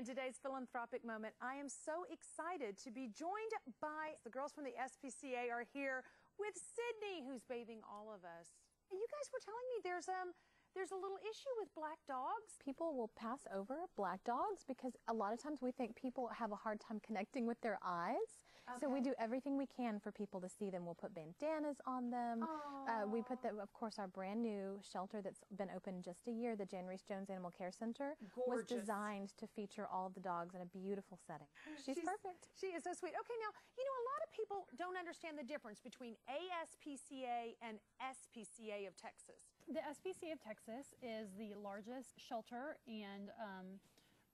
In today's philanthropic moment, I am so excited to be joined by the girls from the SPCA are here with Sydney, who's bathing all of us. You guys were telling me there's um there's a little issue with black dogs. People will pass over black dogs because a lot of times we think people have a hard time connecting with their eyes. Okay. So we do everything we can for people to see them. We'll put bandanas on them. Uh, we put, the, of course, our brand new shelter that's been open just a year, the Jan Rees-Jones Animal Care Center, Gorgeous. was designed to feature all of the dogs in a beautiful setting. She's, She's perfect. She is so sweet. Okay, now, you know, a lot of people don't understand the difference between ASPCA and SPCA of Texas. The SPCA of Texas Texas is the largest shelter and um,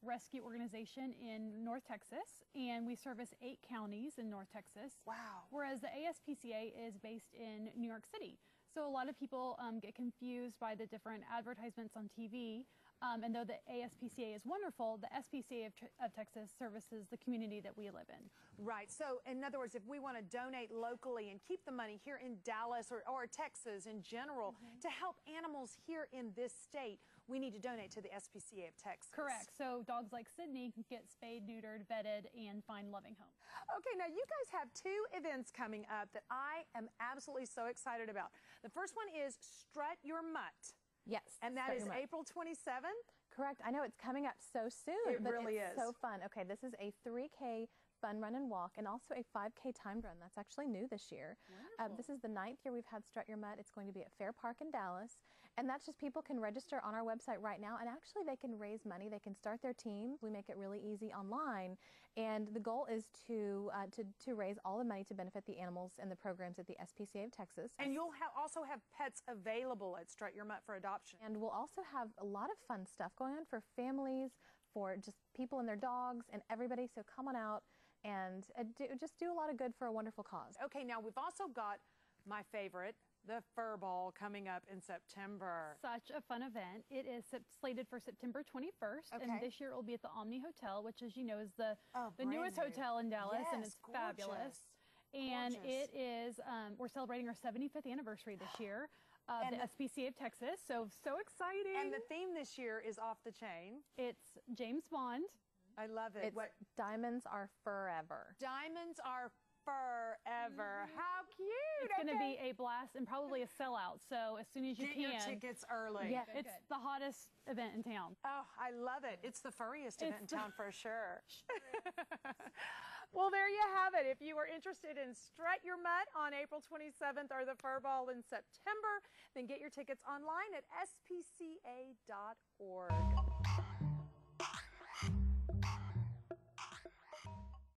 rescue organization in North Texas, and we service eight counties in North Texas. Wow. Whereas the ASPCA is based in New York City. So a lot of people um, get confused by the different advertisements on TV um, and though the ASPCA is wonderful, the SPCA of, of, Texas services the community that we live in. Right. So, in other words, if we want to donate locally and keep the money here in Dallas or, or Texas in general mm -hmm. to help animals here in this state, we need to donate to the SPCA of Texas. Correct. So, dogs like Sydney can get spayed, neutered, vetted, and find loving home. Okay. Now, you guys have two events coming up that I am absolutely so excited about. The first one is Strut Your Mutt. Yes. And that is April 27th? Correct. I know it's coming up so soon. It really it's is. so fun. Okay, this is a 3K fun run and walk, and also a 5K timed run. That's actually new this year. Um, this is the ninth year we've had Strut Your Mutt. It's going to be at Fair Park in Dallas, and that's just people can register on our website right now, and actually they can raise money. They can start their team. We make it really easy online, and the goal is to uh, to, to raise all the money to benefit the animals and the programs at the SPCA of Texas. And you'll ha also have pets available at Strut Your Mutt for adoption. And we'll also have a lot of fun stuff going on for families, for just people and their dogs, and everybody. So come on out and uh, do, just do a lot of good for a wonderful cause. Okay, now we've also got my favorite, the Fur Ball coming up in September. Such a fun event. It is slated for September 21st, okay. and this year it will be at the Omni Hotel, which, as you know, is the, oh, the newest new. hotel in Dallas, yes, and it's gorgeous. fabulous. And gorgeous. it is, um, we're celebrating our 75th anniversary this year. Uh, the, the SPCA of Texas, so so exciting! And the theme this year is off the chain. It's James Bond. I love it. It's what? Diamonds are forever. Diamonds are forever. Mm-hmm. How cute! It's okay. going to be a blast and probably a sellout. So as soon as you Get can, your tickets early. Yeah, good, it's good. the hottest event in town. Oh, I love it. It's the furriest event in town for sure. well, there you have it. If you are interested in Strut Your Mutt on April 27th or the Fur Ball in September, then get your tickets online at spca.org. Yeah.